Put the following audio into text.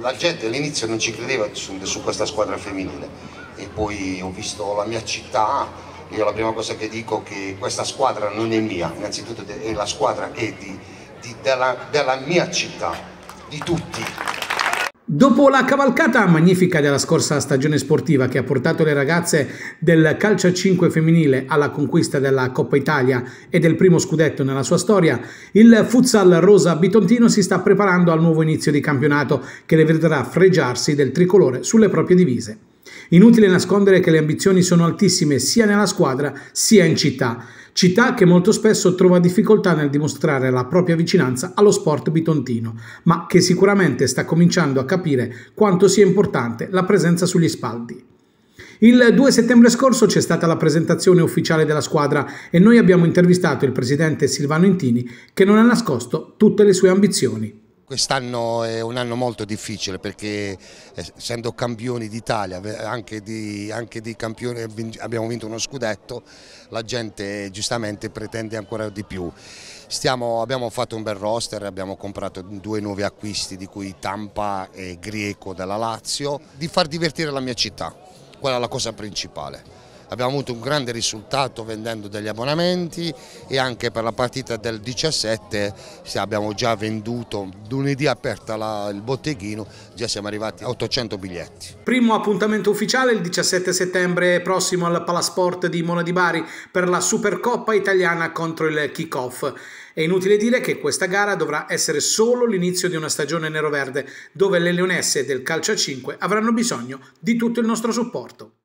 La gente all'inizio non ci credeva su, su questa squadra femminile e poi ho visto la mia città, io la prima cosa che dico è che questa squadra non è mia, innanzitutto è la squadra è di, di, della, della mia città, di tutti. Dopo la cavalcata magnifica della scorsa stagione sportiva che ha portato le ragazze del calcio a 5 femminile alla conquista della Coppa Italia e del primo scudetto nella sua storia, il futsal rosa bitontino si sta preparando al nuovo inizio di campionato che le vedrà fregiarsi del tricolore sulle proprie divise. Inutile nascondere che le ambizioni sono altissime sia nella squadra sia in città, città che molto spesso trova difficoltà nel dimostrare la propria vicinanza allo sport bitontino, ma che sicuramente sta cominciando a capire quanto sia importante la presenza sugli spaldi. Il 2 settembre scorso c'è stata la presentazione ufficiale della squadra e noi abbiamo intervistato il presidente Silvano Intini che non ha nascosto tutte le sue ambizioni. Quest'anno è un anno molto difficile perché essendo campioni d'Italia, anche, di, anche di campioni, abbiamo vinto uno scudetto, la gente giustamente pretende ancora di più. Stiamo, abbiamo fatto un bel roster, abbiamo comprato due nuovi acquisti di cui Tampa e Grieco della Lazio, di far divertire la mia città, quella è la cosa principale abbiamo avuto un grande risultato vendendo degli abbonamenti e anche per la partita del 17 abbiamo già venduto, lunedì aperta la, il botteghino, già siamo arrivati a 800 biglietti. Primo appuntamento ufficiale il 17 settembre prossimo al Palasport di Mona di Bari per la Supercoppa italiana contro il kick-off. È inutile dire che questa gara dovrà essere solo l'inizio di una stagione nero-verde dove le leonesse del calcio a 5 avranno bisogno di tutto il nostro supporto.